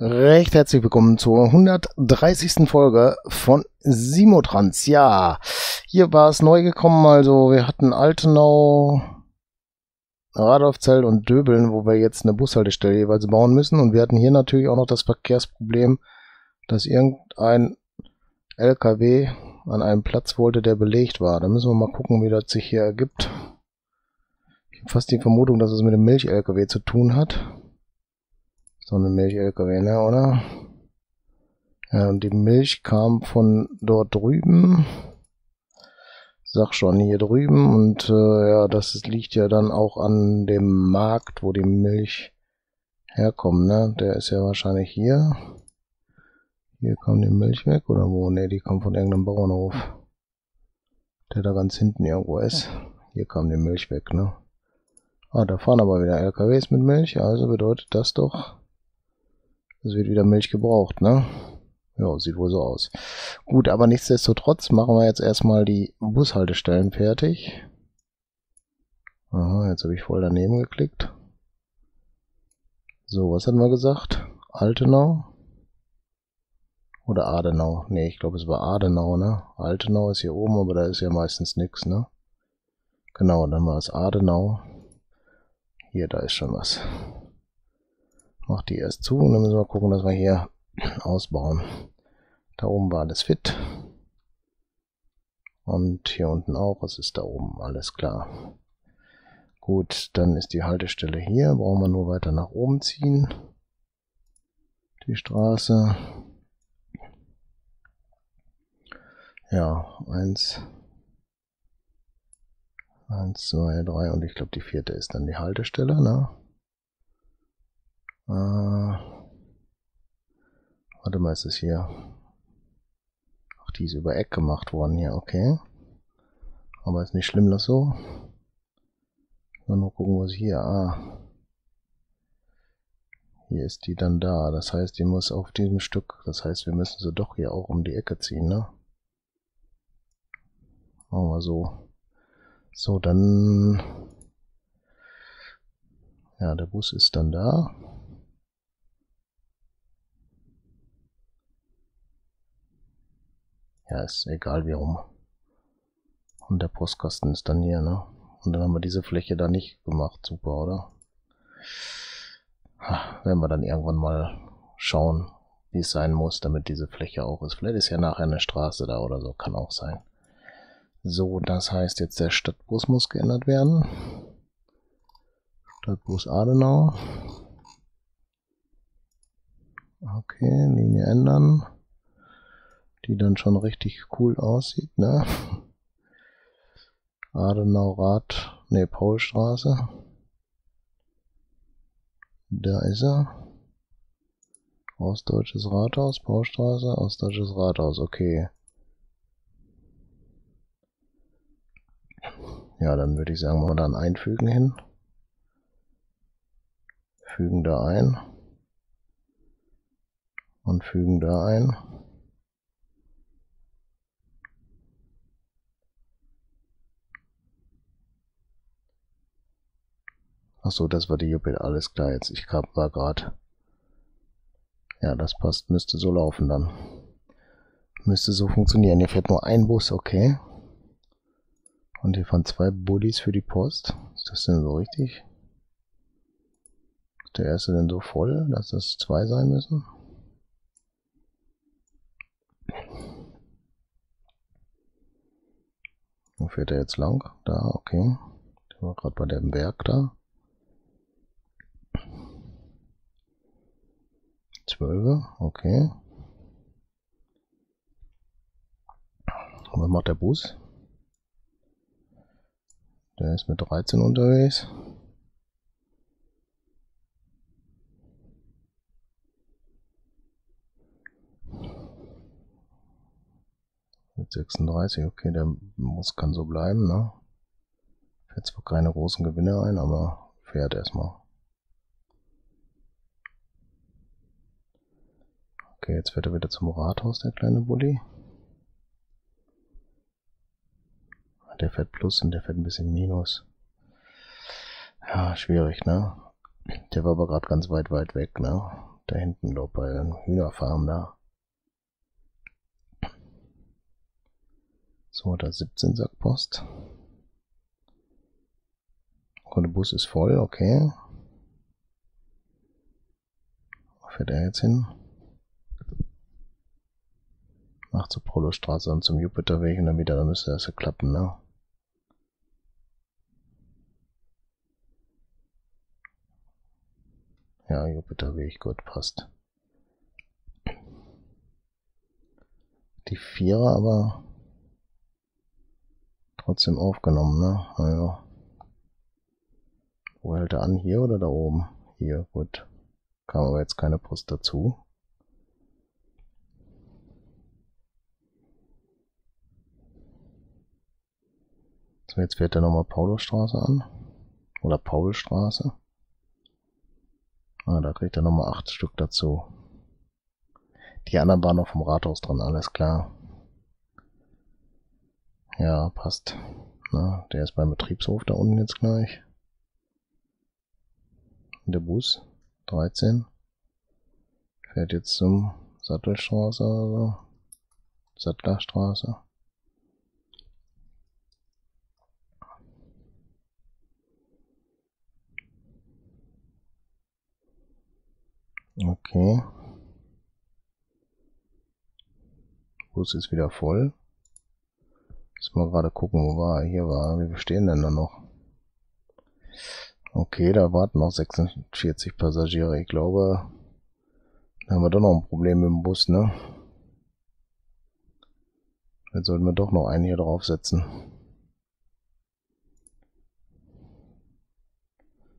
Recht herzlich willkommen zur 130. Folge von Simotrans. Ja, hier war es neu gekommen, also wir hatten Altenau, Radolfzell und Döbeln, wo wir jetzt eine Bushaltestelle jeweils bauen müssen. Und wir hatten hier natürlich auch noch das Verkehrsproblem, dass irgendein LKW an einem Platz wollte, der belegt war. Da müssen wir mal gucken, wie das sich hier ergibt. Ich habe fast die Vermutung, dass es mit dem Milch-LKW zu tun hat. So eine Milch-LKW, ne, oder? Ja, und die Milch kam von dort drüben. Sag schon, hier drüben. Und äh, ja, das liegt ja dann auch an dem Markt, wo die Milch herkommt, ne? Der ist ja wahrscheinlich hier. Hier kam die Milch weg, oder wo? Ne, die kam von irgendeinem Bauernhof. Der da ganz hinten irgendwo ist. Hier kam die Milch weg, ne? Ah, da fahren aber wieder LKWs mit Milch, also bedeutet das doch, es wird wieder Milch gebraucht, ne? Ja, sieht wohl so aus. Gut, aber nichtsdestotrotz machen wir jetzt erstmal die Bushaltestellen fertig. Aha, jetzt habe ich voll daneben geklickt. So, was hatten wir gesagt? Altenau? Oder Adenau? Ne, ich glaube es war Adenau, ne? Altenau ist hier oben, aber da ist ja meistens nichts, ne? Genau, dann war es Adenau. Hier, da ist schon was. Mach die erst zu und dann müssen wir gucken, dass wir hier ausbauen. Da oben war alles fit. Und hier unten auch. Es ist da oben. Alles klar. Gut, dann ist die Haltestelle hier. Brauchen wir nur weiter nach oben ziehen. Die Straße. Ja, eins. Eins, zwei, drei und ich glaube die vierte ist dann die Haltestelle, ne? Äh, warte mal, ist es hier? Ach, die ist über Eck gemacht worden hier, okay. Aber ist nicht schlimm, das so. Nur gucken, was hier, ah. Hier ist die dann da. Das heißt, die muss auf diesem Stück, das heißt, wir müssen sie doch hier auch um die Ecke ziehen, ne? Machen wir so. So, dann... Ja, der Bus ist dann da. Ja, ist egal wie rum. Und der Postkasten ist dann hier, ne? Und dann haben wir diese Fläche da nicht gemacht. Super, oder? Ha, werden wir dann irgendwann mal schauen, wie es sein muss, damit diese Fläche auch ist. Vielleicht ist ja nachher eine Straße da oder so. Kann auch sein. So, das heißt jetzt der Stadtbus muss geändert werden. Stadtbus Adenau. Okay, Linie ändern die dann schon richtig cool aussieht, ne? Adenau Rad, ne, Paulstraße. Da ist er. Ostdeutsches Rathaus, Paulstraße, Ostdeutsches Rathaus, okay. Ja, dann würde ich sagen, machen wir dann einfügen hin. Fügen da ein. Und fügen da ein. Ach so, das war die Juppet, alles klar jetzt. Ich war gerade. Ja, das passt, müsste so laufen dann. Müsste so funktionieren. Hier fährt nur ein Bus, okay. Und hier fahren zwei Bullies für die Post. Ist das denn so richtig? Ist der erste denn so voll, dass das zwei sein müssen? Wo fährt er jetzt lang? Da, okay. Der war gerade bei dem Werk da. 12, okay. Und was macht der Bus? Der ist mit 13 unterwegs. Mit 36, okay, der muss kann so bleiben, ne? Fährt zwar keine großen Gewinne ein, aber fährt erstmal. Okay, jetzt fährt er wieder zum Rathaus, der kleine Bulli. Der fährt Plus und der fährt ein bisschen Minus. Ja, schwierig, ne? Der war aber gerade ganz weit, weit weg, ne? Da hinten, glaub bei der Hühnerfarm da. So, da 17 Sack Post. Und der Bus ist voll, okay. Wo fährt er jetzt hin? Ach, zur Polostraße und zum Jupiterweg und dann wieder, dann müsste das ja klappen, ne? Ja, Jupiterweg, gut, passt. Die Vierer aber trotzdem aufgenommen, ne? Also, wo hält er an? Hier oder da oben? Hier, gut. Kam aber jetzt keine Post dazu. So, jetzt fährt er nochmal Paulusstraße an. Oder Paulstraße. Ah, da kriegt er nochmal acht Stück dazu. Die anderen waren noch vom Rathaus dran, alles klar. Ja, passt. Na, der ist beim Betriebshof da unten jetzt gleich. Der Bus 13 fährt jetzt zum Sattelstraße oder so. Sattlerstraße. Okay. Bus ist wieder voll. Jetzt mal gerade gucken, wo war er. Hier war er. Wie stehen denn da noch? Okay, da warten noch 46 Passagiere. Ich glaube, da haben wir doch noch ein Problem mit dem Bus, ne? Jetzt sollten wir doch noch einen hier draufsetzen.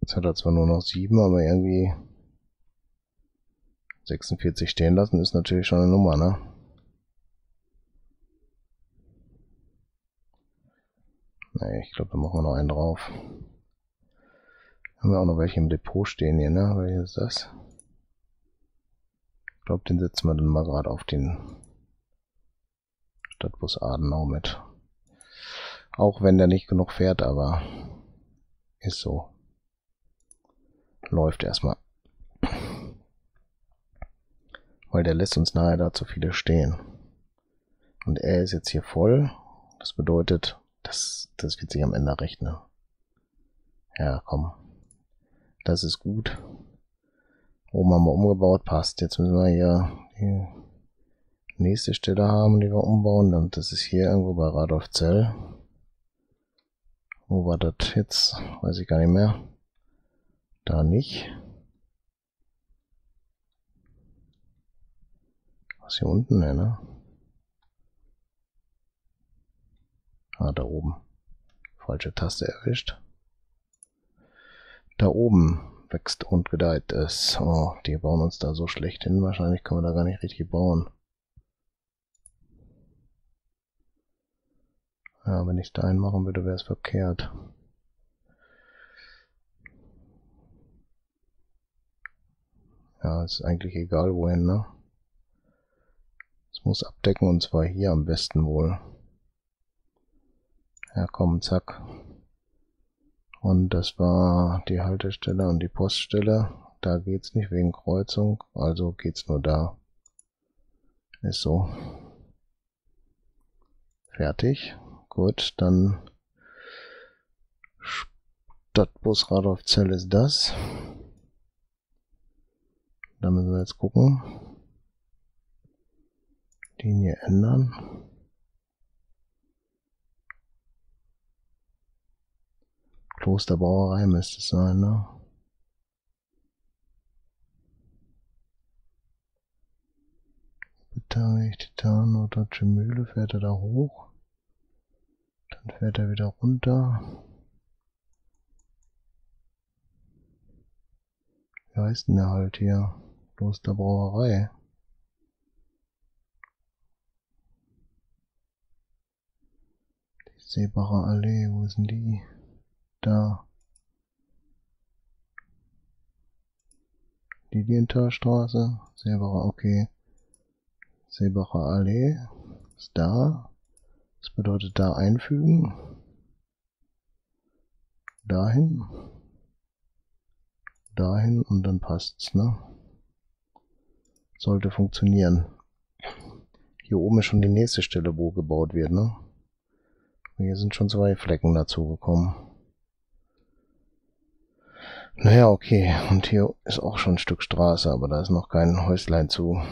Jetzt hat er zwar nur noch sieben, aber irgendwie 46 stehen lassen ist natürlich schon eine Nummer, ne? Nee, ich glaube, da machen wir noch einen drauf. Haben wir auch noch welche im Depot stehen hier, ne? Welcher ist das? Ich glaube, den setzen wir dann mal gerade auf den Stadtbus Adenau mit. Auch wenn der nicht genug fährt, aber ist so. Läuft erstmal weil der lässt uns nachher da zu viele stehen. Und er ist jetzt hier voll. Das bedeutet, das, das wird sich am Ende rechnen. Ja, komm. Das ist gut. Oben haben wir umgebaut, passt. Jetzt müssen wir hier die nächste Stelle haben, die wir umbauen. Und das ist hier irgendwo bei Radolfzell. Wo war das jetzt? Weiß ich gar nicht mehr. Da nicht. Was hier unten, ne, ne? Ah, da oben. Falsche Taste erwischt. Da oben wächst und gedeiht es. Oh, die bauen uns da so schlecht hin. Wahrscheinlich können wir da gar nicht richtig bauen. Ja, wenn ich da einen machen würde, wäre es verkehrt. Ja, ist eigentlich egal wohin, ne? Es muss abdecken und zwar hier am besten wohl. Ja komm, zack. Und das war die Haltestelle und die Poststelle. Da geht's nicht wegen Kreuzung, also geht's nur da. Ist so. Fertig. Gut, dann Stadtbus Radolfzell ist das. Da müssen wir jetzt gucken. Linie ändern. Klosterbrauerei müsste es sein, ne? Beteiligt, Titan, Norddeutsche Mühle, fährt er da hoch. Dann fährt er wieder runter. Wie heißt denn der halt hier? Klosterbrauerei. Seebacher Allee, wo denn die? Da. Lilienthalstraße, Seebacher, okay. Seebacher Allee ist da. Das bedeutet da einfügen. Dahin. Dahin und dann passt's, ne? Sollte funktionieren. Hier oben ist schon die nächste Stelle, wo gebaut wird, ne? Hier sind schon zwei Flecken dazu gekommen. Naja, okay. Und hier ist auch schon ein Stück Straße, aber da ist noch kein Häuslein zu.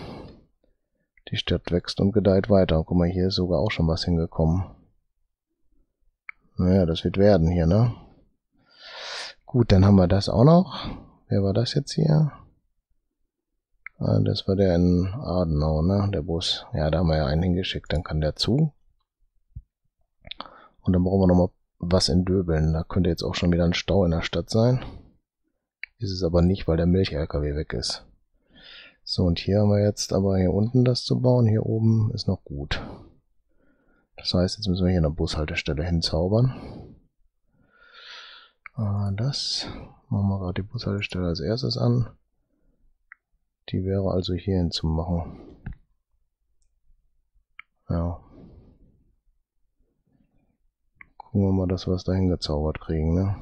Die Stadt wächst und gedeiht weiter. Guck mal, hier ist sogar auch schon was hingekommen. Naja, das wird werden hier, ne? Gut, dann haben wir das auch noch. Wer war das jetzt hier? Ah, das war der in Adenau, ne? Der Bus. Ja, da haben wir ja einen hingeschickt, dann kann der zu. Und dann brauchen wir nochmal was in Döbeln. Da könnte jetzt auch schon wieder ein Stau in der Stadt sein. Ist es aber nicht, weil der Milch-LKW weg ist. So, und hier haben wir jetzt aber hier unten das zu bauen. Hier oben ist noch gut. Das heißt, jetzt müssen wir hier eine Bushaltestelle hinzaubern. Ah, das machen wir gerade die Bushaltestelle als erstes an. Die wäre also hier hinzumachen. Ja. Gucken wir mal, dass wir es dahin gezaubert kriegen, ne?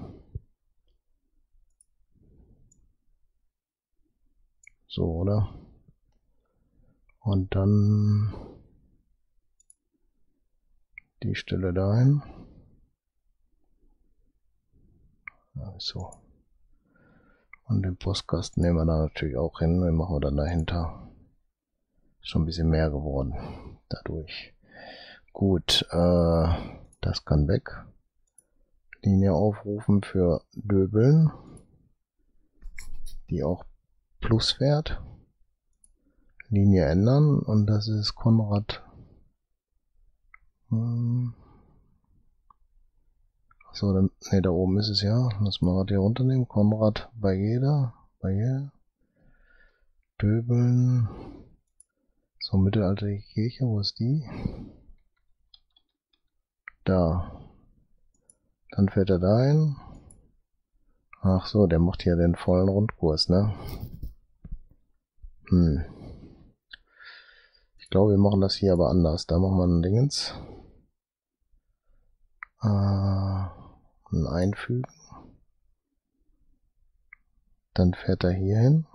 So, oder? Und dann die Stelle dahin. So. Und den Postkasten nehmen wir da natürlich auch hin. Den machen wir dann dahinter. Schon ein bisschen mehr geworden. Dadurch. Gut, äh, das kann weg. Linie aufrufen für Döbeln. Die auch Plus fährt. Linie ändern und das ist Konrad hm. So, dann, ne, da oben ist es ja. Lass mal hier runternehmen. Konrad bei jeder. Bei jeder. Döbeln. So, mittelalterliche Kirche, wo ist die? Da. Dann fährt er dahin. Ach so, der macht hier den vollen Rundkurs, ne? Hm. Ich glaube, wir machen das hier aber anders. Da machen wir ein Dingens äh, einfügen. Dann fährt er hier hin,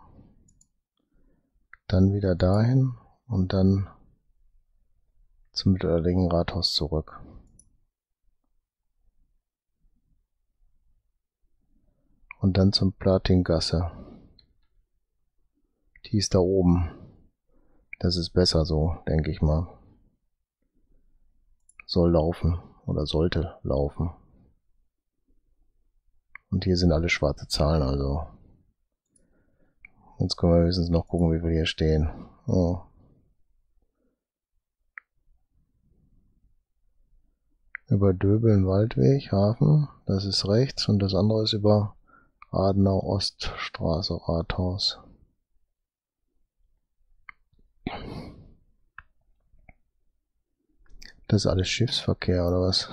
dann wieder dahin und dann zum mittelalterlichen Rathaus zurück. Und dann zum Platingasse. Die ist da oben. Das ist besser so, denke ich mal. Soll laufen oder sollte laufen. Und hier sind alle schwarze Zahlen, also. Jetzt können wir höchstens noch gucken, wie wir hier stehen. Oh. Über Döbeln Waldweg, Hafen, das ist rechts und das andere ist über Adenau Oststraße Rathaus. Das ist alles Schiffsverkehr oder was?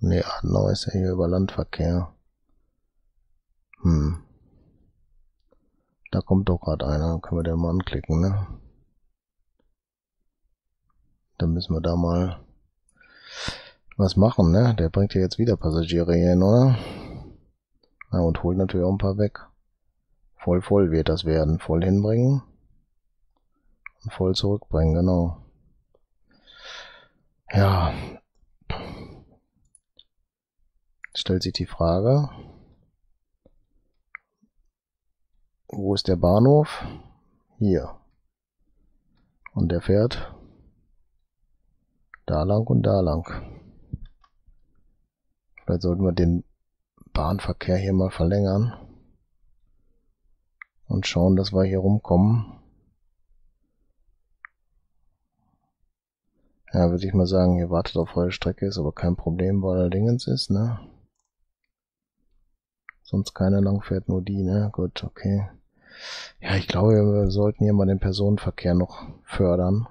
Nee, Adenau ist ja hier über Landverkehr. Hm. Da kommt doch gerade einer, können wir den mal anklicken, ne? Dann müssen wir da mal was machen, ne? Der bringt ja jetzt wieder Passagiere hin, oder? Na, und holt natürlich auch ein paar weg. Voll voll wird das werden. Voll hinbringen. Und voll zurückbringen, genau. Ja. Jetzt stellt sich die Frage. Wo ist der Bahnhof? Hier. Und der fährt da lang und da lang. Vielleicht sollten wir den Bahnverkehr hier mal verlängern und schauen, dass wir hier rumkommen. Ja, würde ich mal sagen, ihr wartet auf eure Strecke, ist aber kein Problem, weil er Dingens ist, ne? Sonst keiner lang fährt, nur die, ne? Gut, okay. Ja, ich glaube, wir sollten hier mal den Personenverkehr noch fördern.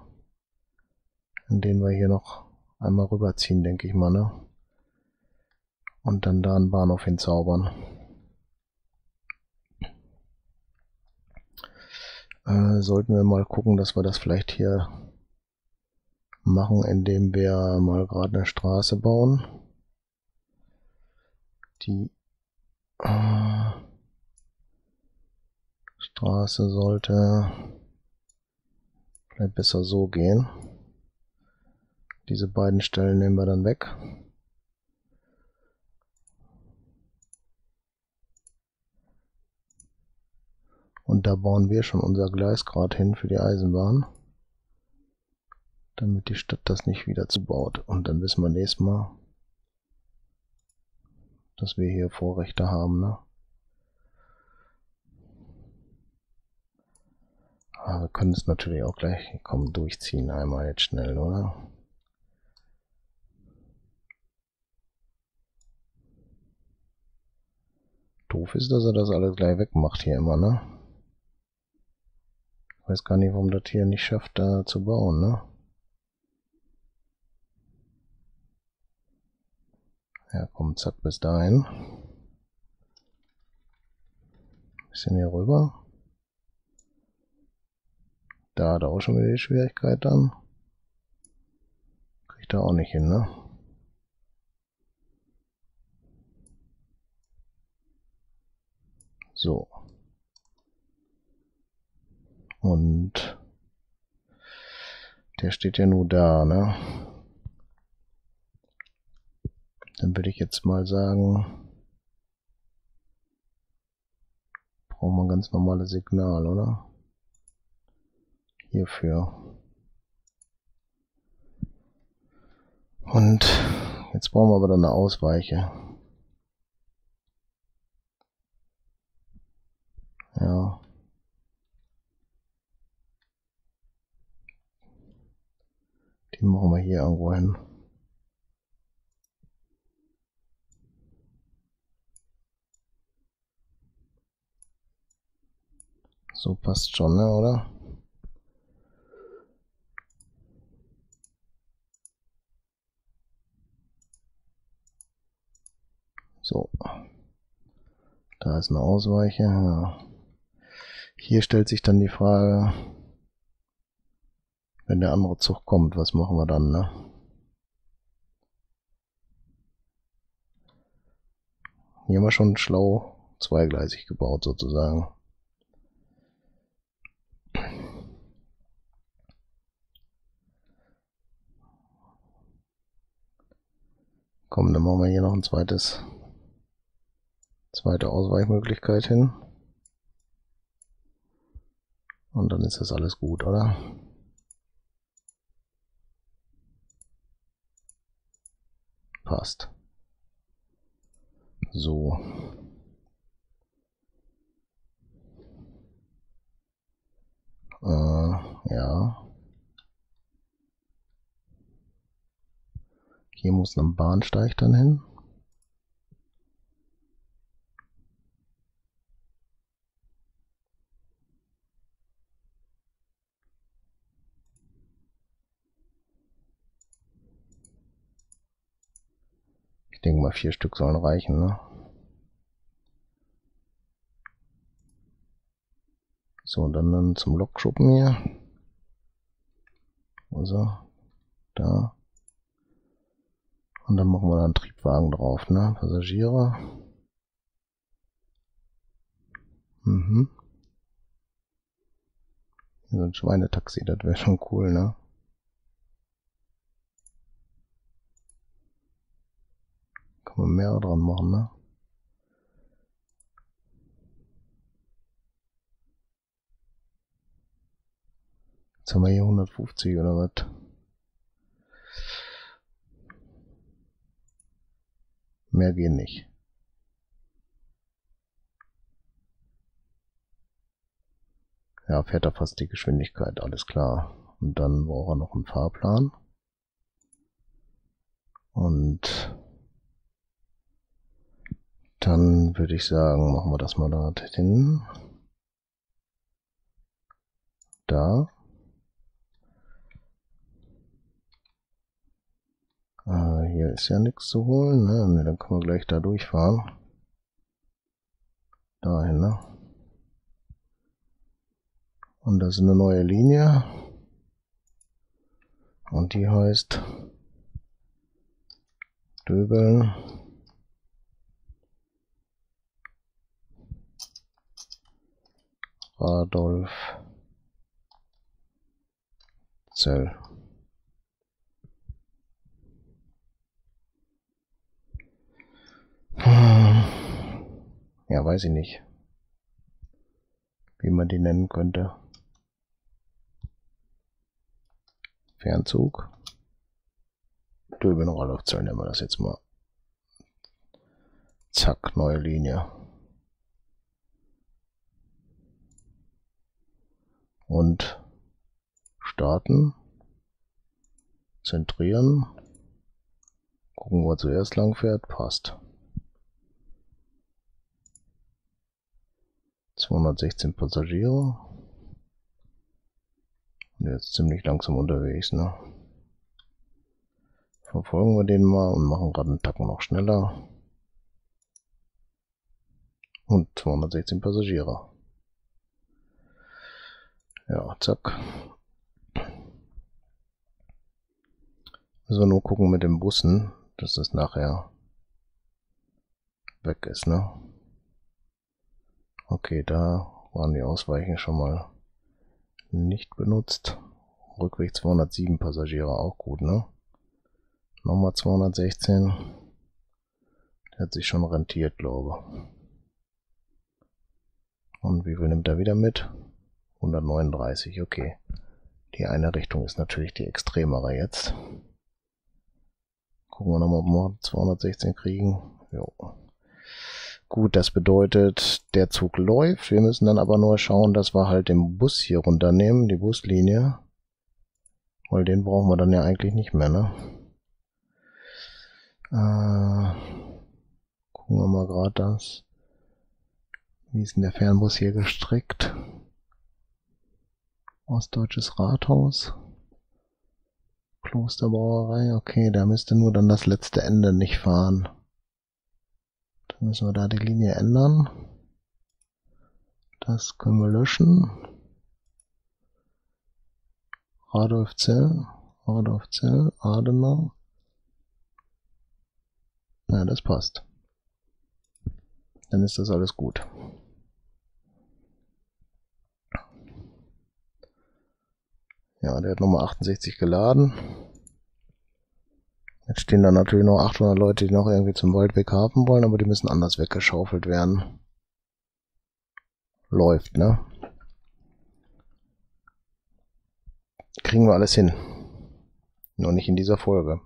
Indem wir hier noch einmal rüberziehen, denke ich mal, ne? Und dann da einen Bahnhof hinzaubern. äh, sollten wir mal gucken, dass wir das vielleicht hier machen, indem wir mal gerade eine Straße bauen, die Äh, Straße sollte vielleicht besser so gehen. Diese beiden Stellen nehmen wir dann weg. Und da bauen wir schon unser Gleis gerade hin für die Eisenbahn. Damit die Stadt das nicht wieder zubaut. Und dann wissen wir nächstes Mal, dass wir hier Vorrechte haben. Ne? Aber wir können es natürlich auch gleich kommen durchziehen einmal jetzt schnell, oder? Doof ist, dass er das alles gleich wegmacht hier immer, ne? Weiß gar nicht, warum das hier nicht schafft, da zu bauen, ne? Ja, komm, zack, bis dahin. Bisschen hier rüber. Da hat er auch schon wieder die Schwierigkeit dann. Kriegt er auch nicht hin, ne? So. Und der steht ja nur da, ne? Dann würde ich jetzt mal sagen, brauchen wir ein ganz normales Signal, oder? Hierfür. Und jetzt brauchen wir aber dann eine Ausweiche. Ja. Die machen wir hier irgendwo hin. So passt schon, ne, oder? So. Da ist eine Ausweiche. Ja. Hier stellt sich dann die Frage, wenn der andere Zug kommt, was machen wir dann, ne? Hier haben wir schon schlau zweigleisig gebaut sozusagen. Komm, dann machen wir hier noch ein zweites, zweite Ausweichmöglichkeit hin. Und dann ist das alles gut, oder? Passt. So. Äh, ja. Hier muss ein Bahnsteig dann hin. Ich denke mal, vier Stück sollen reichen, ne? So, und dann, dann zum Lokschuppen hier. Also, da. Und dann machen wir da einen Triebwagen drauf, ne? Passagiere. Mhm. So ein Schweinetaxi, das wäre schon cool, ne? Man mehr dran machen, ne? Jetzt haben wir hier 150 oder was? Mehr gehen nicht. Ja, fährt er fast die Geschwindigkeit, alles klar. Und dann braucht er noch einen Fahrplan. Und dann würde ich sagen, machen wir das mal da hin. Da. Äh, hier ist ja nichts zu holen, ne? Dann können wir gleich da durchfahren. Dahin, ne? Und das ist eine neue Linie. Und die heißt Döbeln Radolf Zell. Ja, weiß ich nicht, wie man die nennen könnte. Fernzug. Drüben noch alle Zellen nehmen wir das jetzt mal. Zack, neue Linie. Und starten. Zentrieren. Gucken, wo er zuerst lang fährt. Passt. 216 Passagiere. Und jetzt ziemlich langsam unterwegs, ne? Verfolgen wir den mal und machen gerade einen Tacken noch schneller. Und 216 Passagiere. Ja, zack. Wir nur gucken mit den Bussen, dass das nachher weg ist, ne? Okay, da waren die Ausweichen schon mal nicht benutzt. Rückweg 207 Passagiere, auch gut, ne? Nochmal 216. Der hat sich schon rentiert, glaube Und wie viel nimmt er wieder mit? 139, okay. Die eine Richtung ist natürlich die extremere jetzt. Gucken wir nochmal, ob wir 216 kriegen. Jo. Gut, das bedeutet, der Zug läuft. Wir müssen dann aber nur schauen, dass wir halt den Bus hier runternehmen, die Buslinie. Weil den brauchen wir dann ja eigentlich nicht mehr, ne? Äh, gucken wir mal gerade das. Wie ist denn der Fernbus hier gestrickt? Ostdeutsches Rathaus. Klosterbrauerei, okay, da müsste nur dann das letzte Ende nicht fahren. Dann müssen wir da die Linie ändern. Das können wir löschen. Radolf Zell, Radolf Zell, Adenau. Ja, das passt. Dann ist das alles gut. Ja, der hat Nummer 68 geladen. Jetzt stehen da natürlich noch 800 Leute, die noch irgendwie zum Waldweg haben wollen, aber die müssen anders weggeschaufelt werden. Läuft, ne? Kriegen wir alles hin. Nur nicht in dieser Folge.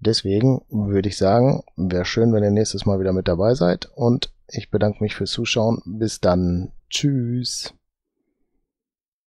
Deswegen würde ich sagen, wäre schön, wenn ihr nächstes Mal wieder mit dabei seid und ich bedanke mich fürs Zuschauen. Bis dann. Tschüss.